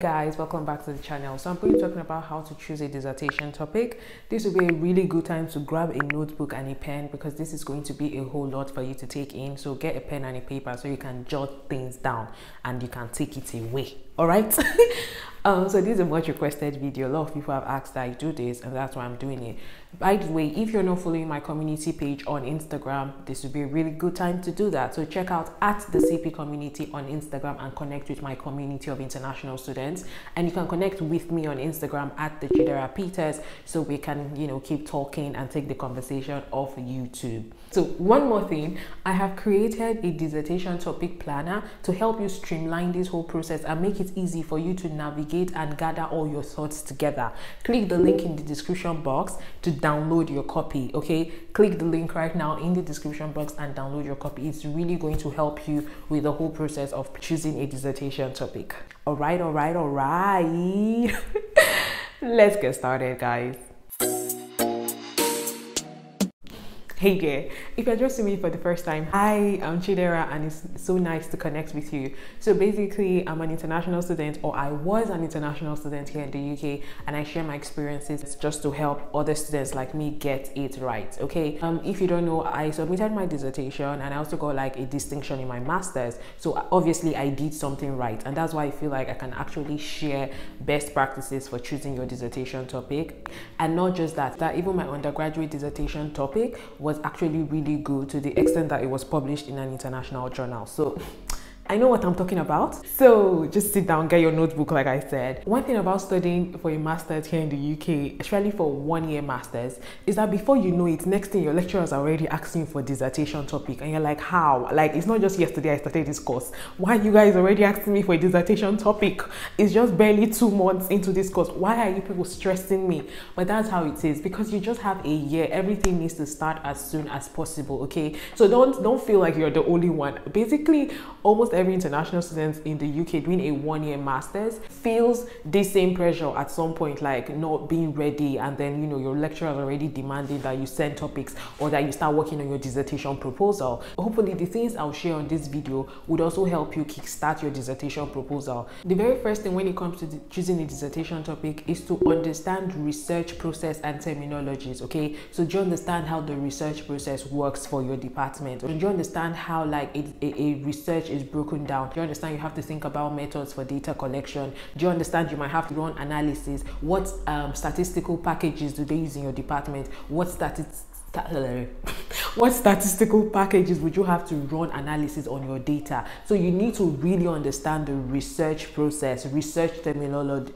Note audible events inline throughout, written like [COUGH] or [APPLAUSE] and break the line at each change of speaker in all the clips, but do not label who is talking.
guys welcome back to the channel. So i'm going to be talking about how to choose a dissertation topic. This will be a really good time to grab a notebook and a pen because this is going to be a whole lot for you to take in. So get a pen and a paper so you can jot things down and you can take it away all right [LAUGHS] um so this is a much requested video. A lot of people have asked that i do this and that's why i'm doing it. By the way if you're not following my community page on instagram this would be a really good time to do that. So check out at the cp community on instagram and connect with my community of international students. And you can connect with me on instagram at the chidera peters so we can you know keep talking and take the conversation off youtube. So one more thing i have created a dissertation topic planner to help you streamline this whole process and make it easy for you to navigate and gather all your thoughts together. Click the link in the description box to download your copy okay? Click the link right now in the description box and download your copy. It's really going to help you with the whole process of choosing a dissertation topic. All right all right all right. [LAUGHS] Let's get started guys Hey there, if you're just me for the first time, hi, I'm Chidera and it's so nice to connect with you. So basically, I'm an international student or I was an international student here in the UK and I share my experiences just to help other students like me get it right, okay? Um, if you don't know, I submitted my dissertation and I also got like a distinction in my master's. So obviously I did something right and that's why I feel like I can actually share best practices for choosing your dissertation topic. And not just that, that even my undergraduate dissertation topic was actually really good to the extent that it was published in an international journal. So I know what I'm talking about. So just sit down, get your notebook, like I said. One thing about studying for a master's here in the UK, especially for one year masters, is that before you know it, next thing your lecturers are already asking for dissertation topic. And you're like, how? Like, it's not just yesterday I started this course. Why you guys already asking me for a dissertation topic? It's just barely two months into this course. Why are you people stressing me? But that's how it is because you just have a year. Everything needs to start as soon as possible, okay? So don't, don't feel like you're the only one. Basically, almost every international student in the UK doing a one year master's feels the same pressure at some point, like not being ready, and then you know your lecturer already demanding that you send topics or that you start working on your dissertation proposal. Hopefully, the things I'll share on this video would also help you kickstart your dissertation proposal. The very first thing when it comes to choosing a dissertation topic is to understand research process and terminologies. Okay, so do you understand how the research process works for your department? Do you understand how like a, a, a research is broken broken down. Do you understand you have to think about methods for data collection? Do you understand you might have to run analysis? What um, statistical packages do they use in your department? What statistics [LAUGHS] what statistical packages would you have to run analysis on your data so you need to really understand the research process research terminology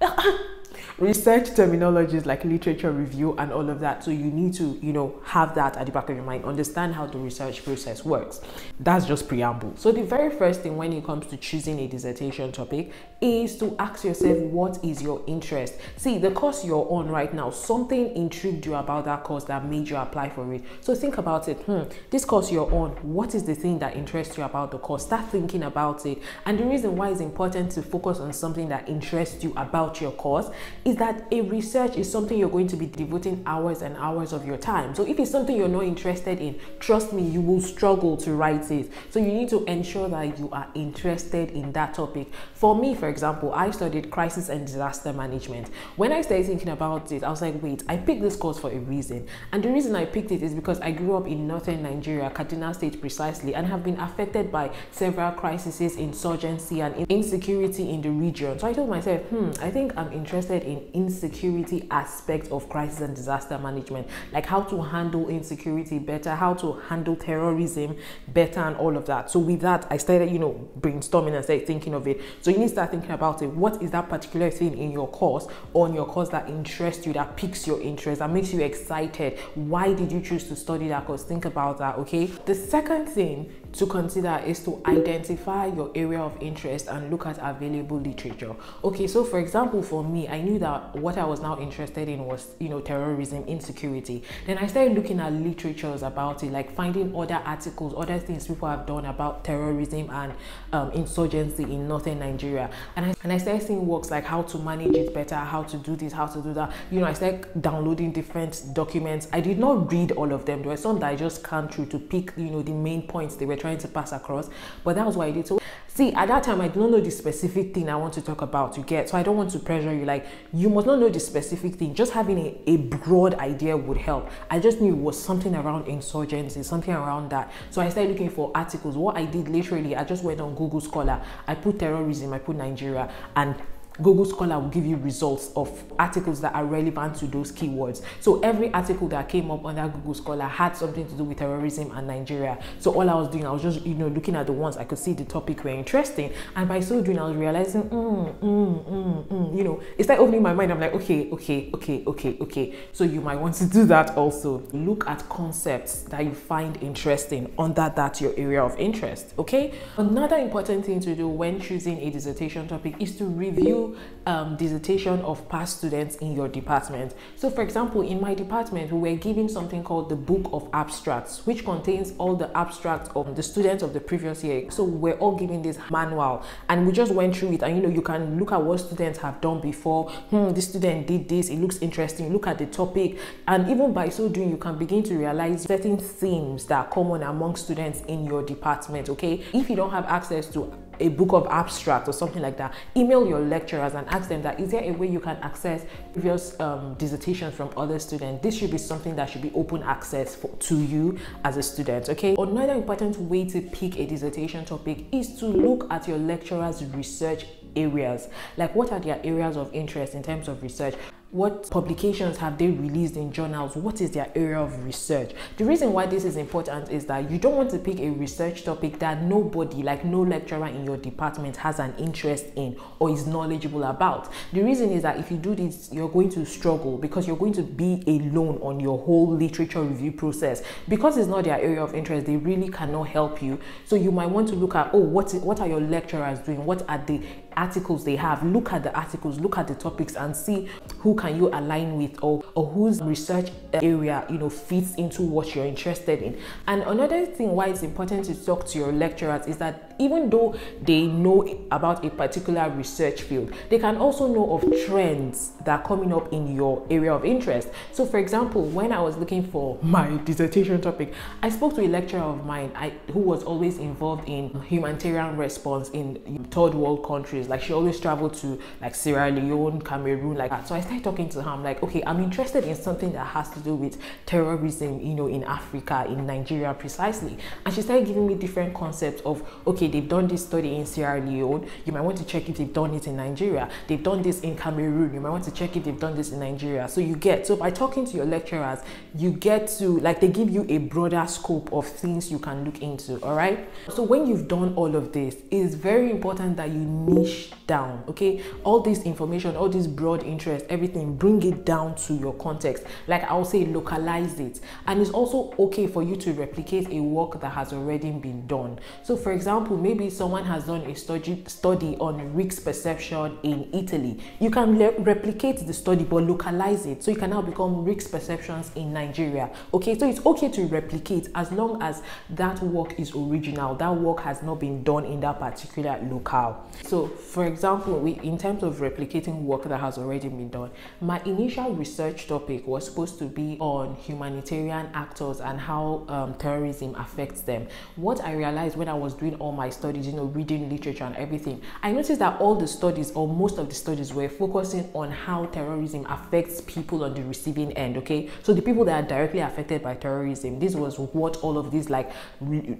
[LAUGHS] research terminologies like literature review and all of that. So you need to you know have that at the back of your mind understand how the research process works. That's just preamble. So the very first thing when it comes to choosing a dissertation topic is to ask yourself what is your interest? See the course you're on right now something intrigued you about that course that made you apply for it. So think about it. Hmm this course you're on what is the thing that interests you about the course? Start thinking about it. And the reason why it's important to focus on something that interests you about your course is that a research is something you're going to be devoting hours and hours of your time. So if it's something you're not interested in, trust me, you will struggle to write it. So you need to ensure that you are interested in that topic. For me, for example, I studied crisis and disaster management. When I started thinking about it, I was like, wait, I picked this course for a reason. And the reason I picked it is because I grew up in northern Nigeria, Kaduna State precisely, and have been affected by several crises, insurgency, and insecurity in the region. So I told myself, hmm, I think I'm interested in insecurity aspect of crisis and disaster management, like how to handle insecurity better, how to handle terrorism better, and all of that. So with that, I started, you know, brainstorming and started thinking of it. So you need to start thinking about it. What is that particular thing in your course on your course that interests you, that piques your interest, that makes you excited? Why did you choose to study that course? Think about that, okay? The second thing to consider is to identify your area of interest and look at available literature. Okay, so for example, for me, I knew that what I was now interested in was, you know, terrorism, insecurity. Then I started looking at literatures about it, like finding other articles, other things people have done about terrorism and um, insurgency in northern Nigeria. And I, and I started seeing works like how to manage it better, how to do this, how to do that. You know, I started downloading different documents. I did not read all of them. There were some that I just scanned through to pick, you know, the main points they were trying to pass across. But that was what I did. So see at that time i don't know the specific thing i want to talk about you get so i don't want to pressure you. Like you must not know the specific thing. Just having a, a broad idea would help. I just knew it was something around insurgency something around that. So i started looking for articles. What i did literally i just went on google scholar. I put terrorism i put nigeria and Google Scholar will give you results of articles that are relevant to those keywords. So every article that came up under Google Scholar had something to do with terrorism and Nigeria. So all I was doing, I was just you know looking at the ones I could see the topic were interesting, and by so doing, I was realizing, mm, mm, mm, mm, you know, it's like opening my mind. I'm like, okay, okay, okay, okay, okay. So you might want to do that also. Look at concepts that you find interesting under that your area of interest. Okay. Another important thing to do when choosing a dissertation topic is to review um, dissertation of past students in your department. So for example, in my department, we were given something called the Book of Abstracts, which contains all the abstracts of the students of the previous year. So we're all given this manual and we just went through it and you know, you can look at what students have done before. Hmm, this student did this, it looks interesting. Look at the topic and even by so doing, you can begin to realize certain themes that are common among students in your department, okay? If you don't have access to a book of abstract or something like that, email your lecturers and ask them that is there a way you can access previous um, dissertations from other students? This should be something that should be open access for, to you as a student, okay? Another important way to pick a dissertation topic is to look at your lecturer's research areas. Like what are their areas of interest in terms of research? What publications have they released in journals? What is their area of research? The reason why this is important is that you don't want to pick a research topic that nobody like no lecturer in your department has an interest in or is knowledgeable about. The reason is that if you do this you're going to struggle because you're going to be alone on your whole literature review process. Because it's not their area of interest they really cannot help you. So you might want to look at oh what what are your lecturers doing? What are the articles they have? Look at the articles look at the topics and see who can you align with or, or whose research area you know fits into what you're interested in? And another thing why it's important to talk to your lecturers is that even though they know about a particular research field they can also know of trends that are coming up in your area of interest. So for example when i was looking for [LAUGHS] my dissertation topic i spoke to a lecturer of mine I, who was always involved in humanitarian response in third world countries. Like she always traveled to like sierra leone cameroon like that. So i started talking to her i'm like okay i'm interested in something that has to do with terrorism you know in africa in nigeria precisely and she started giving me different concepts of okay they've done this study in Sierra Leone, you might want to check if they've done it in Nigeria. They've done this in Cameroon, you might want to check if they've done this in Nigeria. So you get, so by talking to your lecturers, you get to, like, they give you a broader scope of things you can look into, all right? So when you've done all of this, it's very important that you niche down, okay? All this information, all this broad interest, everything, bring it down to your context. Like I'll say, localize it. And it's also okay for you to replicate a work that has already been done. So for example, example, maybe someone has done a study, study on risk perception in Italy. You can replicate the study but localize it so you can now become risk perceptions in Nigeria. Okay, so it's okay to replicate as long as that work is original, that work has not been done in that particular locale. So, for example, we, in terms of replicating work that has already been done, my initial research topic was supposed to be on humanitarian actors and how um, terrorism affects them. What I realized when I was doing all my studies, you know, reading literature and everything, I noticed that all the studies or most of the studies were focusing on how terrorism affects people on the receiving end. Okay, so the people that are directly affected by terrorism, this was what all of this like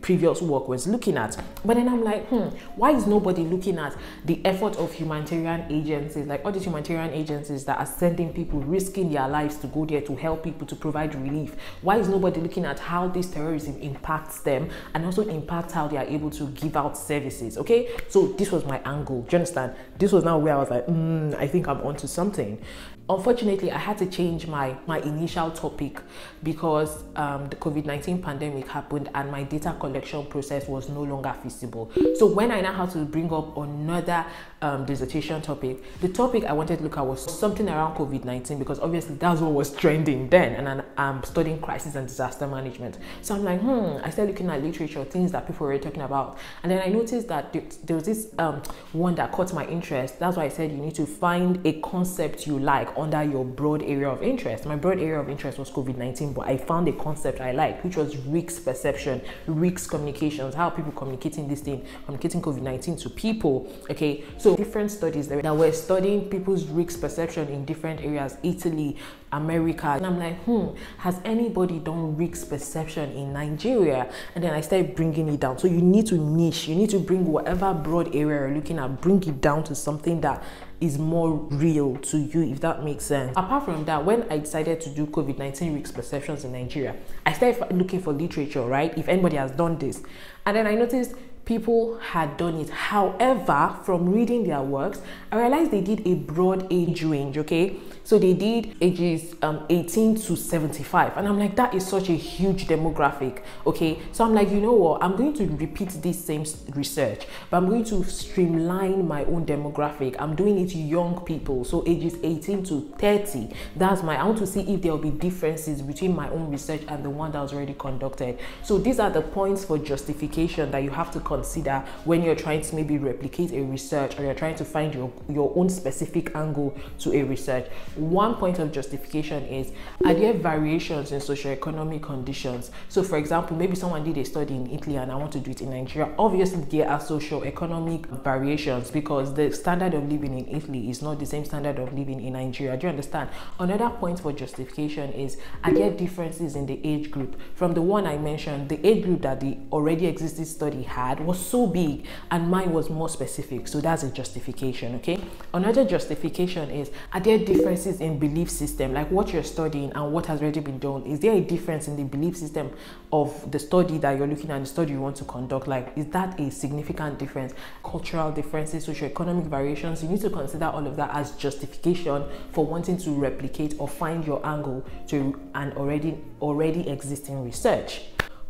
previous work was looking at. But then I'm like, hmm, why is nobody looking at the effort of humanitarian agencies, like all these humanitarian agencies that are sending people, risking their lives to go there to help people to provide relief? Why is nobody looking at how this terrorism impacts them and also impacts how they are able to give out services. Okay, so this was my angle. Do you understand? This was now where I was like, mm, I think I'm onto something unfortunately i had to change my my initial topic because um, the covid-19 pandemic happened and my data collection process was no longer feasible. So when i now had to bring up another um, dissertation topic the topic i wanted to look at was something around covid-19 because obviously that's what was trending then and i'm studying crisis and disaster management. So i'm like hmm i started looking at literature things that people were talking about. And then i noticed that there was this um, one that caught my interest. That's why i said you need to find a concept you like under your broad area of interest. My broad area of interest was COVID 19, but I found a concept I liked, which was risk perception, risk communications, how people communicating this thing, communicating COVID 19 to people. Okay, so different studies that were studying people's risk perception in different areas Italy, America. And I'm like, hmm, has anybody done risk perception in Nigeria? And then I started bringing it down. So you need to niche, you need to bring whatever broad area you're looking at, bring it down to something that is more real to you, if that makes sense. Apart from that, when I decided to do COVID 19 risk perceptions in Nigeria, I started looking for literature, right? If anybody has done this. And then I noticed people had done it. However, from reading their works, I realized they did a broad age range, okay? So they did ages um, 18 to 75. And I'm like, that is such a huge demographic, okay? So I'm like, you know what? I'm going to repeat this same research, but I'm going to streamline my own demographic. I'm doing it to young people, so ages 18 to 30. That's my, I want to see if there will be differences between my own research and the one that was already conducted. So these are the points for justification that you have to consider when you're trying to maybe replicate a research or you're trying to find your, your own specific angle to a research. One point of justification is are there variations in socioeconomic conditions? So, for example, maybe someone did a study in Italy and I want to do it in Nigeria. Obviously, there are socioeconomic variations because the standard of living in Italy is not the same standard of living in Nigeria. Do you understand? Another point for justification is are there differences in the age group? From the one I mentioned, the age group that the already existing study had was so big and mine was more specific. So that's a justification, okay? Another justification is are there differences in belief system, like what you're studying and what has already been done? Is there a difference in the belief system of the study that you're looking at, the study you want to conduct? Like, is that a significant difference? Cultural differences, socioeconomic variations, you need to consider all of that as justification for wanting to replicate or find your angle to an already already existing research.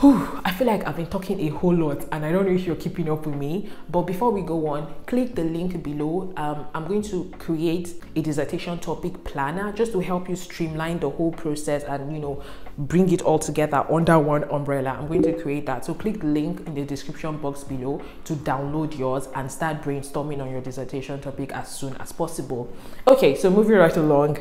Whew, I feel like I've been talking a whole lot and I don't know if you're keeping up with me. But before we go on, click the link below. Um, I'm going to create a dissertation topic planner just to help you streamline the whole process and, you know, bring it all together under one umbrella. I'm going to create that. So click the link in the description box below to download yours and start brainstorming on your dissertation topic as soon as possible. Okay, so moving right along.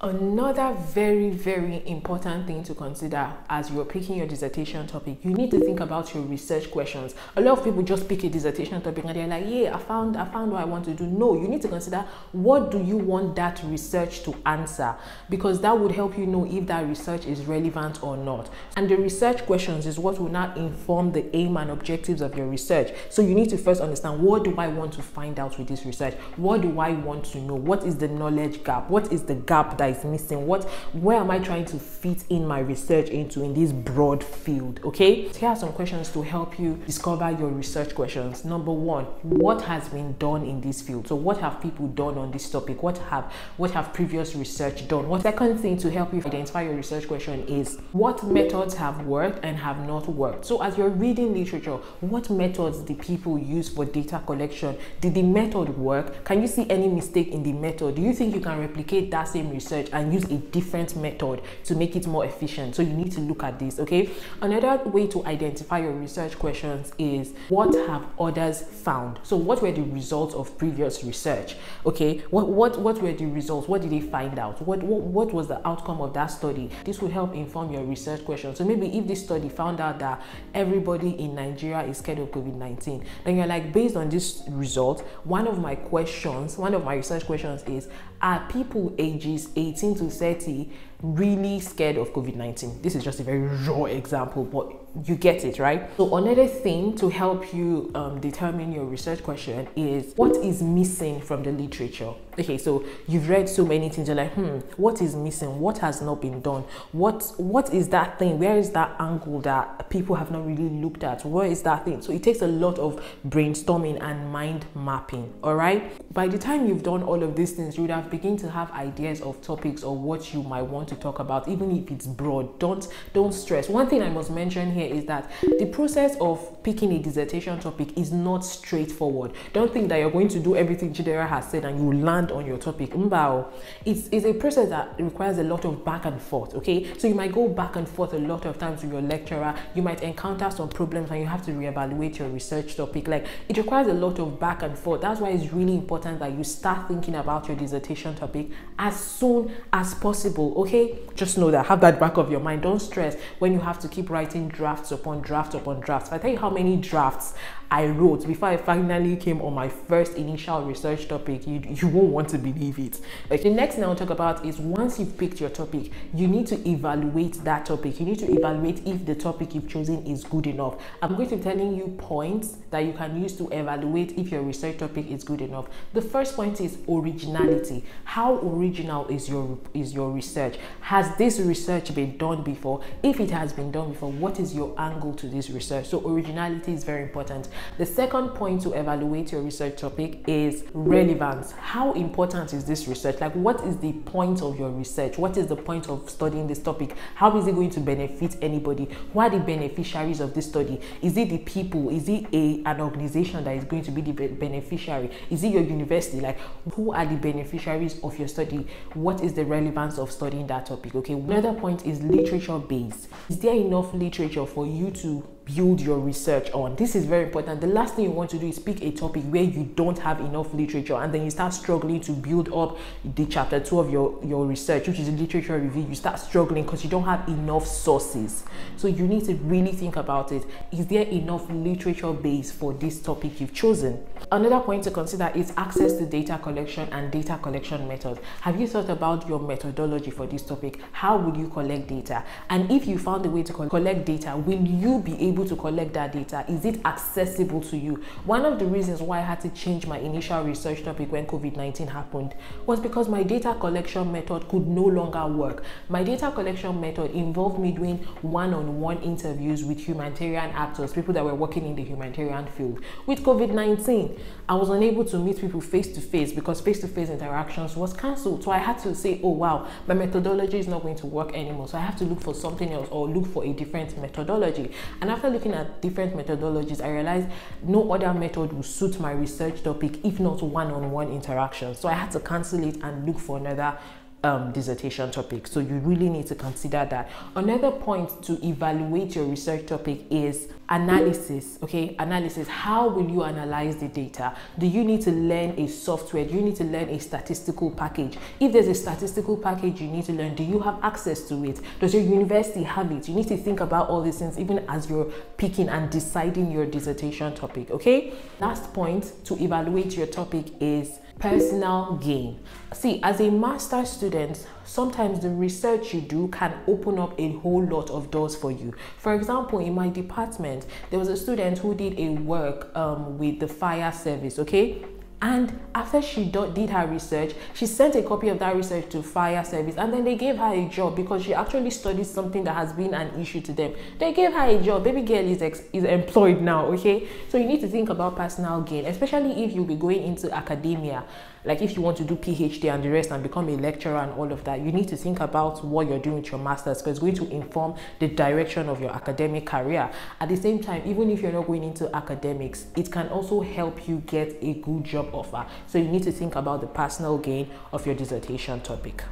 Another very, very important thing to consider as you're picking your dissertation topic, you need to think about your research questions. A lot of people just pick a dissertation topic and they're like, yeah, I found I found what I want to do. No, you need to consider what do you want that research to answer because that would help you know if that research is relevant or not. And the research questions is what will now inform the aim and objectives of your research. So you need to first understand what do I want to find out with this research? What do I want to know? What is the knowledge gap? What is the gap that is missing what where am i trying to fit in my research into in this broad field okay? Here are some questions to help you discover your research questions. Number one what has been done in this field? So what have people done on this topic? What have what have previous research done? What second thing to help you identify your research question is what methods have worked and have not worked? So as you're reading literature what methods did people use for data collection? Did the method work? Can you see any mistake in the method? Do you think you can replicate that same research research and use a different method to make it more efficient. So you need to look at this, okay? Another way to identify your research questions is what have others found? So what were the results of previous research? Okay, what what what were the results? What did they find out? What what, what was the outcome of that study? This will help inform your research questions. So maybe if this study found out that everybody in Nigeria is scared of COVID-19, then you're like, based on this result, one of my questions, one of my research questions is, are people ages 18 to 30 really scared of COVID 19. This is just a very raw example, but you get it, right? So, another thing to help you um, determine your research question is what is missing from the literature? Okay, so you've read so many things, you're like, hmm, what is missing? What has not been done? What What is that thing? Where is that angle that people have not really looked at? Where is that thing? So, it takes a lot of brainstorming and mind mapping, all right? By the time you've done all of these things, you would have begun to have ideas of topics or what you might want to talk about, even if it's broad. Don't don't stress. One thing I must mention here is that the process of picking a dissertation topic is not straightforward. Don't think that you're going to do everything Chidera has said and you land on your topic. Mbao. It's, it's a process that requires a lot of back and forth. Okay, so you might go back and forth a lot of times with your lecturer. You might encounter some problems and you have to reevaluate your research topic. Like it requires a lot of back and forth. That's why it's really important that you start thinking about your dissertation topic as soon as possible. Okay, just know that have that back of your mind. Don't stress when you have to keep writing drafts upon drafts upon drafts. If I tell you how many drafts I wrote before I finally came on my first initial research topic, you, you won't want to believe it. The next thing I'll talk about is once you've picked your topic, you need to evaluate that topic. You need to evaluate if the topic you've chosen is good enough. I'm going to be telling you points that you can use to evaluate if your research topic is good enough. The first point is originality. How original is your is your research? Has this research been done before? If it has been done before, what is your angle to this research? So originality is very important. The second point to evaluate your research topic is relevance. How important is this research? Like, what is the point of your research? What is the point of studying this topic? How is it going to benefit anybody? Who are the beneficiaries of this study? Is it the people? Is it a an organization that is going to be the beneficiary? Is it your university? Like, who are the beneficiaries of your study? What is the relevance of studying that topic? Okay. Another point is literature based. Is there enough literature for you to build your research on. This is very important. The last thing you want to do is pick a topic where you don't have enough literature and then you start struggling to build up the chapter two of your, your research, which is a literature review. You start struggling because you don't have enough sources. So you need to really think about it. Is there enough literature base for this topic you've chosen? Another point to consider is access to data collection and data collection methods. Have you thought about your methodology for this topic? How would you collect data? And if you found a way to collect data, will you be able able to collect that data? Is it accessible to you? One of the reasons why I had to change my initial research topic when COVID 19 happened was because my data collection method could no longer work. My data collection method involved me doing one on one interviews with humanitarian actors, people that were working in the humanitarian field. With COVID 19, I was unable to meet people face to face because face to face interactions was cancelled. So I had to say, oh wow, my methodology is not going to work anymore. So I have to look for something else or look for a different methodology. And after after looking at different methodologies, I realized no other method would suit my research topic if not one-on-one interaction. So I had to cancel it and look for another um, dissertation topic. So you really need to consider that. Another point to evaluate your research topic is analysis. Okay, analysis. How will you analyze the data? Do you need to learn a software? Do you need to learn a statistical package? If there's a statistical package you need to learn, do you have access to it? Does your university have it? You need to think about all these things even as you're picking and deciding your dissertation topic. Okay, last point to evaluate your topic is personal gain. See, as a master student, sometimes the research you do can open up a whole lot of doors for you. For example, in my department, there was a student who did a work um, with the fire service, okay? And after she did her research, she sent a copy of that research to fire service and then they gave her a job because she actually studied something that has been an issue to them. They gave her a job. Baby girl is, is employed now, okay? So you need to think about personal gain, especially if you'll be going into academia like if you want to do phd and the rest and become a lecturer and all of that you need to think about what you're doing with your masters because it's going to inform the direction of your academic career. At the same time even if you're not going into academics it can also help you get a good job offer. So you need to think about the personal gain of your dissertation topic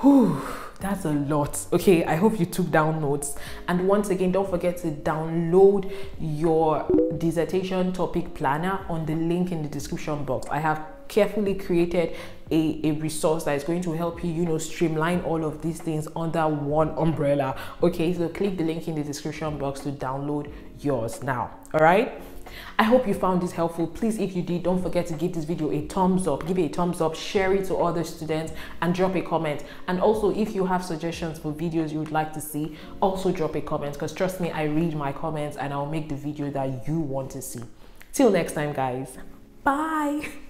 Whew, that's a lot. Okay, I hope you took down notes. And once again, don't forget to download your dissertation topic planner on the link in the description box. I have carefully created a, a resource that is going to help you you know streamline all of these things under one umbrella okay so click the link in the description box to download yours now all right I hope you found this helpful. Please, if you did, don't forget to give this video a thumbs up. Give it a thumbs up, share it to other students, and drop a comment. And also, if you have suggestions for videos you would like to see, also drop a comment. Because trust me, I read my comments and I'll make the video that you want to see. Till next time, guys. Bye. [LAUGHS]